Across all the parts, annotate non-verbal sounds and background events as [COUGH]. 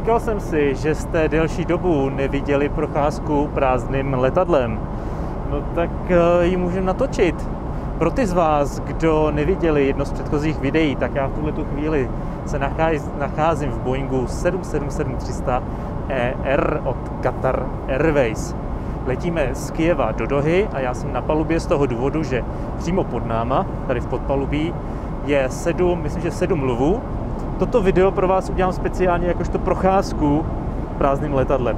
Říkal jsem si, že jste delší dobu neviděli procházku prázdným letadlem. No tak eh, ji můžeme natočit. Pro ty z vás, kdo neviděli jedno z předchozích videí, tak já v tuhle chvíli se nacházím v Boeingu 777-300 ER od Qatar Airways. Letíme z Kieva do Dohy a já jsem na palubě z toho důvodu, že přímo pod náma, tady v podpalubí, je sedm, myslím, že sedm lvů. Toto video pro vás udělám speciálně jakožto procházku prázdným letadlem.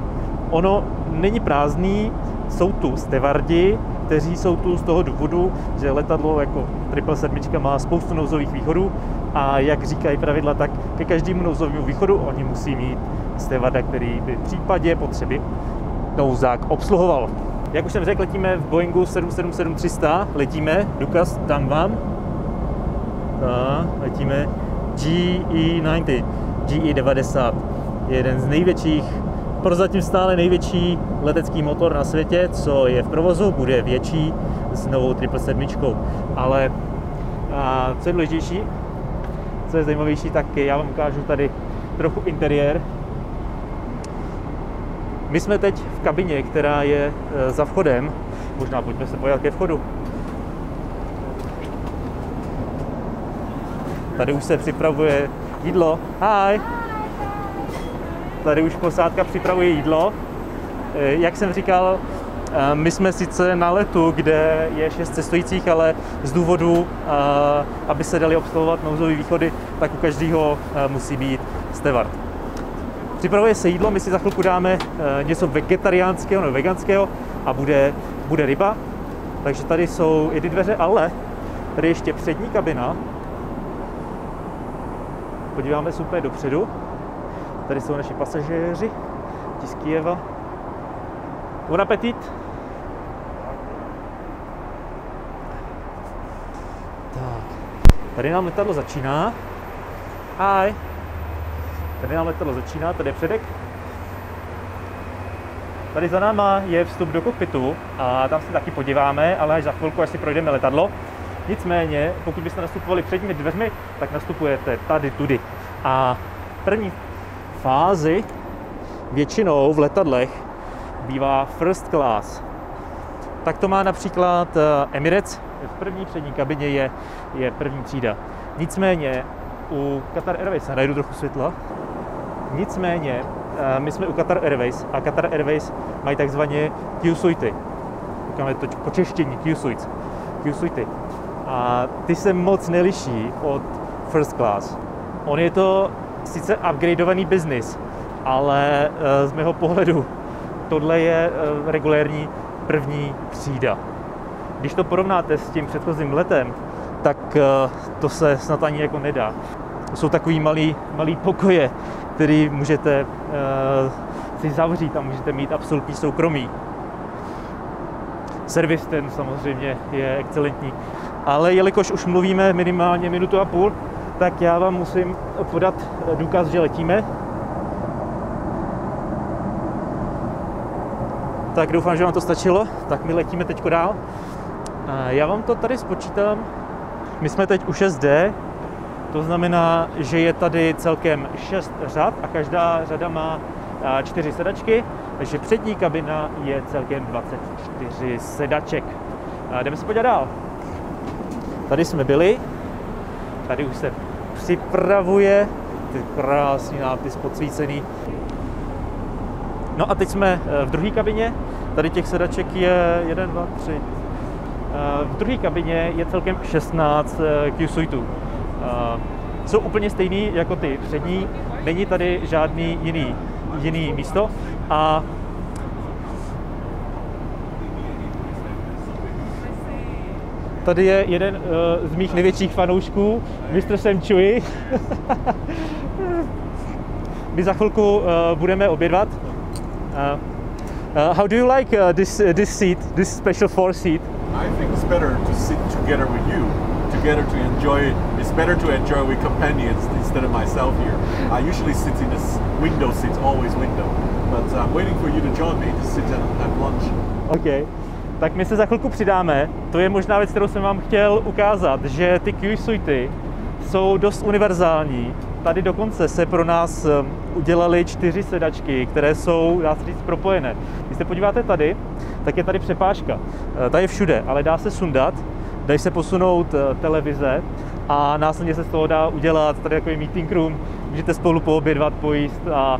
Ono není prázdný, jsou tu stevardi, kteří jsou tu z toho důvodu, že letadlo jako 777 má spoustu nouzových východů a jak říkají pravidla, tak ke každému nouzovému východu oni musí mít stevarda, který by v případě potřeby nouzák obsluhoval. Jak už jsem řekl, letíme v Boeingu 777-300, letíme, důkaz dám vám. A letíme GE90, GE90, jeden z největších, prozatím stále největší letecký motor na světě, co je v provozu, bude větší s novou 777. Ale a co je důležitější, co je zajímavější, tak já vám ukážu tady trochu interiér my jsme teď v kabině, která je e, za vchodem. Možná pojďme se pojat ke vchodu. Tady už se připravuje jídlo. Hi! Tady už posádka připravuje jídlo. E, jak jsem říkal, e, my jsme sice na letu, kde je šest cestujících, ale z důvodu, aby se dali obsluhovat nouzové východy, tak u každého musí být steward. Připravuje se jídlo, my si za chvilku dáme eh, něco vegetariánského nebo veganského a bude, bude ryba. Takže tady jsou i ty dveře, ale tady ještě přední kabina. Podíváme se úplně dopředu. Tady jsou naši pasažéři, z Kijeva. Bon appetit! Tak, tady nám letadlo začíná. Hi! Tady nám letadlo začíná, tady je předek. Tady za náma je vstup do kokpitu a tam se taky podíváme, ale až za chvilku, až si projdeme letadlo. Nicméně, pokud byste nastupovali předními dveřmi, tak nastupujete tady, tudy. A první fázi většinou v letadlech bývá first class. Tak to má například eh, Emirates. V první přední kabině je, je první třída. Nicméně u Qatar Airways, najdu trochu světla, Nicméně, eh, my jsme u Qatar Airways a Qatar Airways mají takzvaně Q-suity. Říkáme to po češtině. Q-suity. A ty se moc neliší od first class. On je to sice upgradeovaný biznis, ale eh, z mého pohledu tohle je eh, regulérní první třída. Když to porovnáte s tím předchozím letem, tak to se snad ani jako nedá. Jsou takový malý, malý pokoje, který můžete si zavřít a můžete mít absolutní soukromí. Servis ten samozřejmě je excelentní. Ale jelikož už mluvíme minimálně minutu a půl, tak já vám musím podat důkaz, že letíme. Tak doufám, že vám to stačilo. Tak my letíme teď dál. Já vám to tady spočítám. My jsme teď u 6D, to znamená, že je tady celkem 6 řad a každá řada má 4 sedačky, takže přední kabina je celkem 24 sedaček. Jdeme se podívat dál. Tady jsme byli, tady už se připravuje ty krásný nápis podsvícený. No a teď jsme e, v druhé kabině, tady těch sedaček je 1, 2, 3. V druhé kabině je celkem 16 e, Q-suitů jsou úplně stejný jako ty přední, není tady žádný jiný, jiný místo. A Tady je jeden uh, z mých největších fanoušků, Mr. Sam Chui. [LAUGHS] My za chvilku uh, budeme obědvat. Uh, uh, how do you like uh, this uh, this seat, this special four seat? I think it's better to sit together with you, together to enjoy better to enjoy with companions instead of myself here. I usually sit in this window seat, always window. But I'm waiting for you to join me to sit and have lunch. OK. Tak my se za chvilku přidáme. To je možná věc, kterou jsem vám chtěl ukázat, že ty Q suity jsou dost univerzální tady dokonce se pro nás eh, udělaly čtyři sedačky, které jsou, dá se říct, propojené. Když se podíváte tady, tak je tady přepážka. Eh, ta je všude, ale dá se sundat, dají se posunout televize a následně se z toho dá udělat tady takový meeting room, můžete spolu poobědvat, pojíst a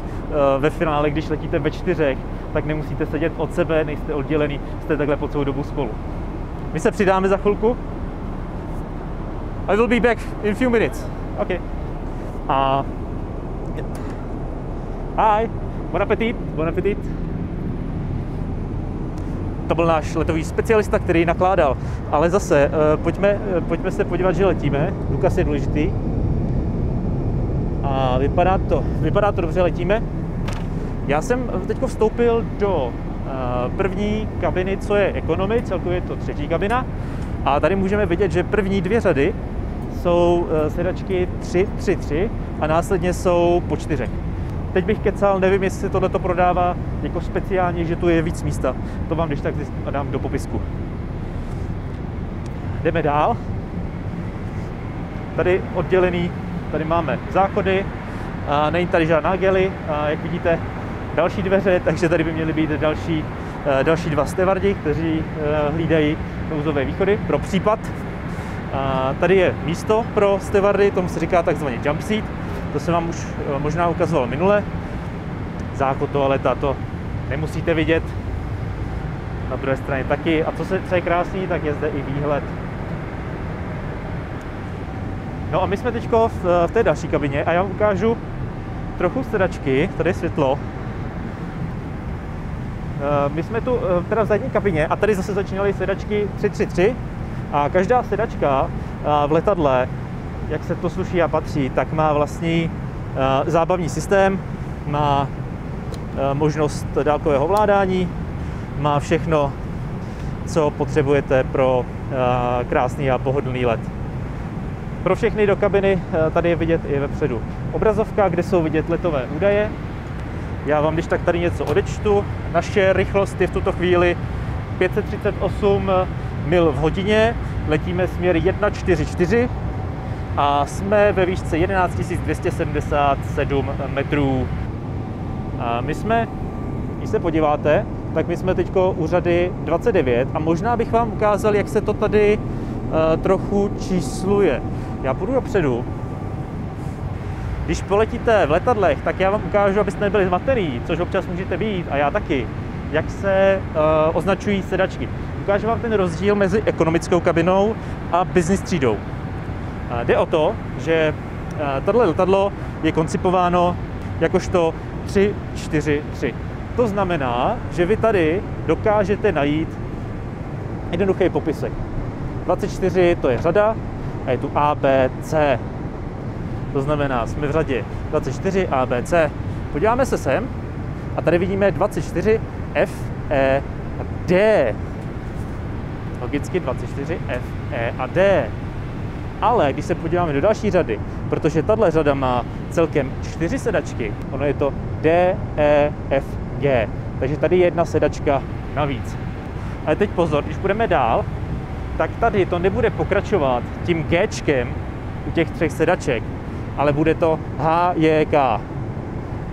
ve finále, když letíte ve čtyřech, tak nemusíte sedět od sebe, nejste oddělený, jste takhle po celou dobu spolu. My se přidáme za chvilku. I will be back in few minutes. Okay. A... Hi, bon appetit, bon appetit. To byl náš letový specialista, který nakládal. Ale zase, eh, pojďme, eh, pojďme se podívat, že letíme. Lukas je důležitý. Vypadá to, vypadá to dobře, letíme. Já jsem teď vstoupil do eh, první kabiny, co je ekonomy, celkově je to třetí kabina. A tady můžeme vidět, že první dvě řady jsou eh, sedačky 3, 3, 3 a následně jsou po čtyřech. Teď bych kecal, nevím, jestli tohle to prodává jako speciálně, že tu je víc místa. To vám když tak dám do popisku. Jdeme dál. Tady oddělený, tady máme záchody, není tady žádná gely, jak vidíte, další dveře, takže tady by měly být další, eh, další dva stevardi, kteří eh, hlídají nouzové východy pro případ. Tady je místo pro stevardy, tomu se říká takzvaný jump seat. To jsem vám už eh, možná ukazoval minule. Záchod toaleta, to nemusíte vidět. Na druhé straně taky. A co, se, co je krásný, tak je zde i výhled. No a my jsme teď v, v té další kabině a já vám ukážu trochu sedačky, tady je světlo, Eh, my jsme tu eh, teda v zadní kabině a tady zase začínaly sedačky 333 a každá sedačka eh, v letadle, jak se to sluší a patří, tak má vlastní zábavní systém, má možnost dálkového ovládání, má všechno, co potřebujete pro krásný a pohodlný let. Pro všechny do kabiny tady je vidět i vepředu obrazovka, kde jsou vidět letové údaje, já vám když tak tady něco odečtu. Naše rychlost je v tuto chvíli 538 mil v hodině, letíme směr 144 a jsme ve výšce 11 277 metrů. A my jsme, když se podíváte, tak my jsme teď u řady 29 a možná bych vám ukázal, jak se to tady uh, trochu čísluje. Já půjdu dopředu, když poletíte v letadlech, tak já vám ukážu, abyste nebyli zmatený, což občas můžete být, a já taky, jak se uh, označují sedačky. Ukážu vám ten rozdíl mezi ekonomickou kabinou a business třídou. Uh, jde o to, že uh, tohle letadlo je koncipováno jakožto 3, 4, 3. To znamená, že vy tady dokážete najít jednoduchý popisek. 24 to je řada a je tu A, B, C. To znamená, jsme v řadě 24 A, B, C. Podíváme se sem a tady vidíme 24 F, E a D. Logicky 24 F, E a D. Ale když se podíváme do další řady, protože tahle řada má celkem čtyři sedačky, ono je to D, E, F, G. Takže tady je jedna sedačka navíc. Ale teď pozor, když budeme dál, tak tady to nebude pokračovat tím Gčkem u těch třech sedaček, ale bude to HJK.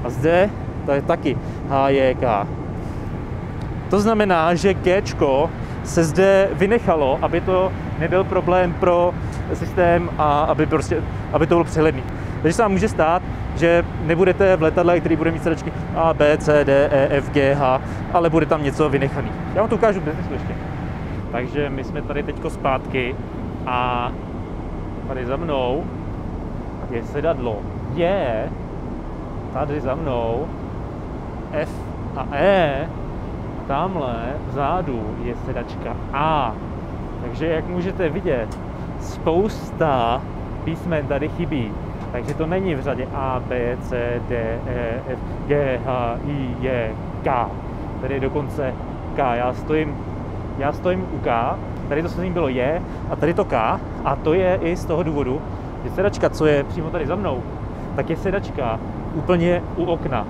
A zde to je taky HJK. To znamená, že G se zde vynechalo, aby to nebyl problém pro systém a aby, prostě, aby to bylo přehledný. Takže se vám může stát, že nebudete v letadle, který bude mít sedačky A, B, C, D, E, F, G, H, ale bude tam něco vynechaný. Já vám to ukážu bez ještě. Takže my jsme tady teďko zpátky a tady za mnou je sedadlo je tady za mnou F a E, tamhle vzadu je sedačka A. Takže jak můžete vidět, spousta písmen tady chybí. Takže to není v řadě A, B, C, D, E, F, G, H, I, J, K. Tady je dokonce K. Já stojím, já stojím u K, tady to se bylo J a tady to K. A to je i z toho důvodu, že sedačka, co je přímo tady za mnou, tak je sedačka úplně u okna.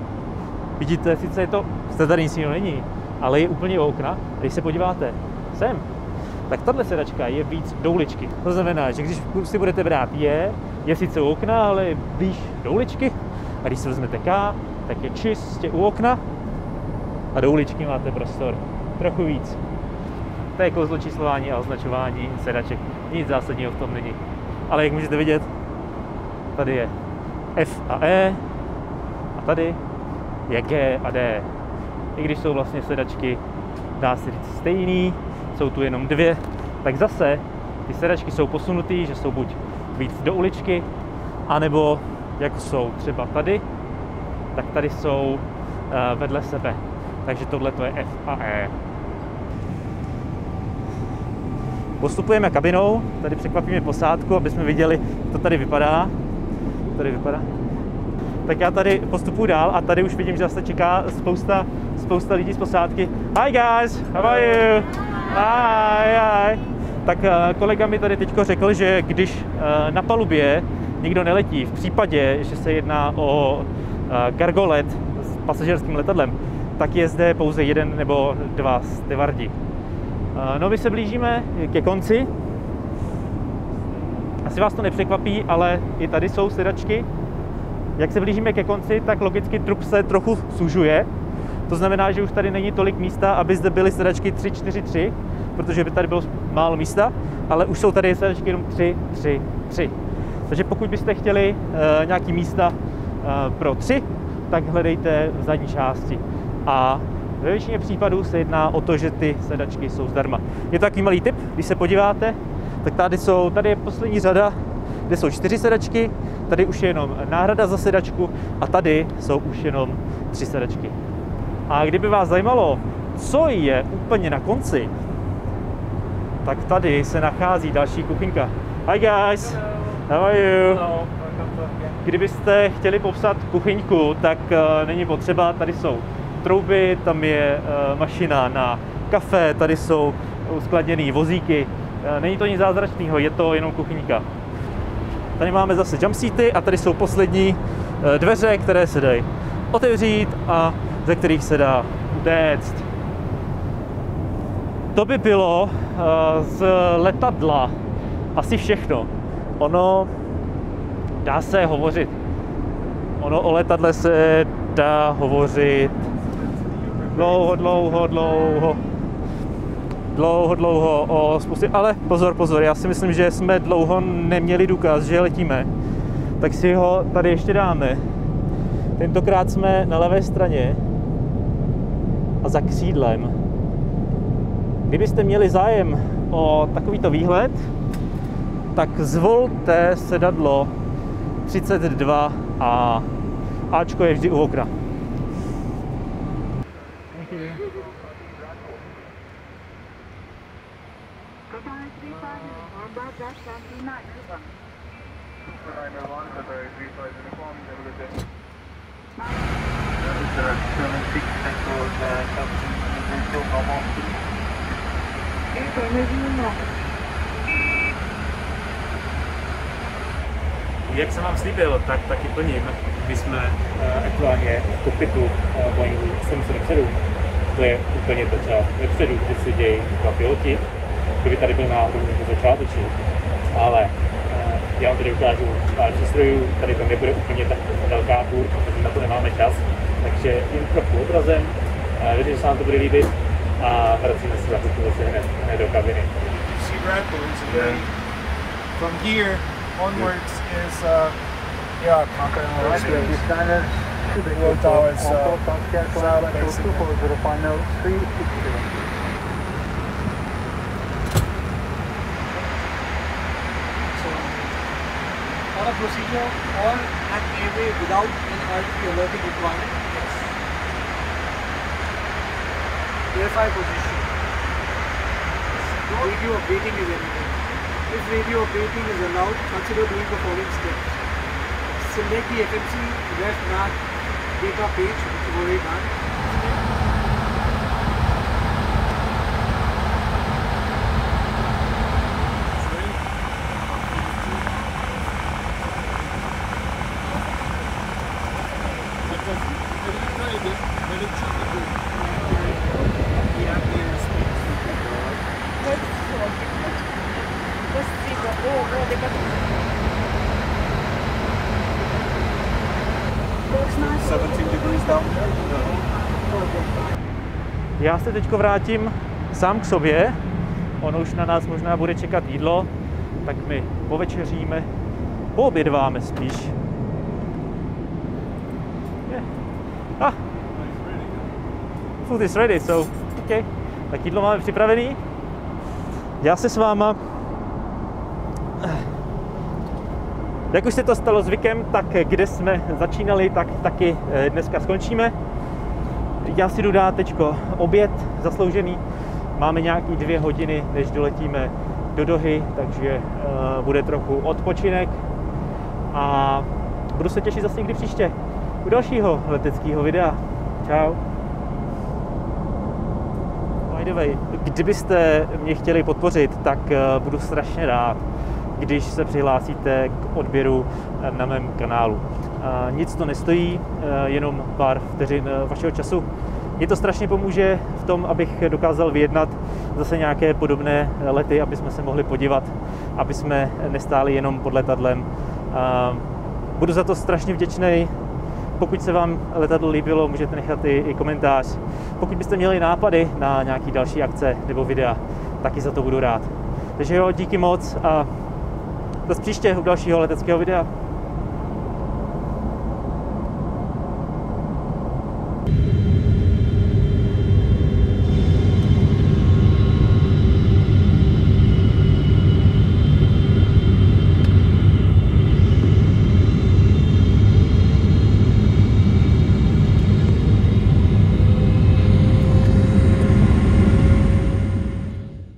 Vidíte, sice je to, zde tady nic není, ale je úplně u okna. Když se podíváte sem, tak tahle sedačka je víc douličky. To znamená, že když si budete brát je, je sice u okna, ale je blíž do uličky. A když se vezmete K, tak je čistě u okna a do uličky máte prostor trochu víc. To je kouzlo číslování a označování sedaček. Nic zásadního v tom není. Ale jak můžete vidět, tady je F a E a tady je G a D. I když jsou vlastně sedačky, dá se říct, stejný, jsou tu jenom dvě, tak zase ty sedačky jsou posunutý, že jsou buď víc do uličky, anebo jako jsou třeba tady, tak tady jsou eh, vedle sebe. Takže tohle to je F a E. Postupujeme kabinou, tady překvapíme posádku, aby jsme viděli, jak to tady vypadá. Tady vypadá. Tak já tady postupuji dál a tady už vidím, že zase čeká spousta, spousta lidí z posádky. Hi guys, how are you? Hi, hi. Tak eh, kolega mi tady teďko řekl, že když eh, na palubě nikdo neletí, v případě, že se jedná o eh, gargolet s pasažerským letadlem, tak je zde pouze jeden nebo dva stevardi. No my se blížíme ke konci. Asi vás to nepřekvapí, ale i tady jsou sedačky. Jak se blížíme ke konci, tak logicky trup se trochu sužuje. To znamená, že už tady není tolik místa, aby zde byly sedačky 3, 4, 3, protože by tady bylo málo místa, ale už jsou tady sedačky jenom 3, 3, 3. Takže pokud byste chtěli uh, nějaký místa uh, pro 3, tak hledejte v zadní části. A ve většině případů se jedná o to, že ty sedačky jsou zdarma. Je to takový malý tip, když se podíváte, tak tady, jsou, tady je poslední řada, kde jsou čtyři sedačky, tady už je jenom náhrada za sedačku a tady jsou už jenom tři sedačky. A kdyby vás zajímalo, co je úplně na konci, tak tady se nachází další kuchyňka. Hi guys, how are you? Kdybyste chtěli popsat kuchyňku, tak uh, není potřeba, tady jsou trouby, tam je uh, mašina na kafe, tady jsou uskladněné vozíky. Uh, není to nic zázračného, je to jenom kuchyňka. Tady máme zase jumpseaty a tady jsou poslední uh, dveře, které se dají otevřít a ze kterých se dá utéct. To by bylo z letadla asi všechno. Ono dá se hovořit. Ono o letadle se dá hovořit dlouho, dlouho, dlouho, dlouho, dlouho o spoustě, ale pozor, pozor, já si myslím, že jsme dlouho neměli důkaz, že letíme, tak si ho tady ještě dáme. Tentokrát jsme na levé straně a za křídlem. Kdybyste měli zájem o takovýto výhled, tak zvolte sedadlo 32 a Ačko je vždy u okna. Jak jsem vám slíbil, tak taky plním. My jsme uh, aktuálně v kokpitu uh, Boeingu 777. To je úplně to třeba vepředu, kde sedějí dva piloti. Kdyby tady byl náhodou někdo začáteční. Ale uh, já vám tady ukážu pár přístrojů, tady to nebude úplně tak velká tour, protože na to nemáme čas. Takže jen trochu obrazem, uh, věřím, že se vám to bude líbit a vracíme se za chvilku zase hned, hned do kabiny. from here onwards is uh, yeah, Those areas. World Tower is uh, procedure or an airway without an alerting requirement, yes. Verify position. Radio updating is anything. If radio updating is allowed, consider doing the following steps. Select the FMC ref map data page, which is already done. Já se teď vrátím sám k sobě. Ono už na nás možná bude čekat jídlo, tak my povečeříme, poobědváme spíš. A, ah food is ready, so okay. Tak jídlo máme připravený. Já se s váma jak už se to stalo zvykem, tak kde jsme začínali, tak taky eh, dneska skončíme. Já si jdu dát teďko oběd zasloužený. Máme nějaký dvě hodiny, než doletíme do Dohy, takže uh, bude trochu odpočinek a budu se těšit zase někdy příště u dalšího leteckého videa. Čau. The way, kdybyste mě chtěli podpořit, tak uh, budu strašně rád když se přihlásíte k odběru eh, na mém kanálu. Nic to nestojí, eh, jenom pár vteřin eh, vašeho času. Mě to strašně pomůže v tom, abych dokázal vyjednat zase nějaké podobné lety, aby jsme se mohli podívat, aby jsme nestáli jenom pod letadlem. Budu za to strašně vděčný. Pokud se vám letadlo líbilo, můžete nechat i, i komentář. Pokud byste měli nápady na nějaké další akce nebo videa, taky za to budu rád. Takže jo, díky moc a Zase příště u dalšího leteckého videa.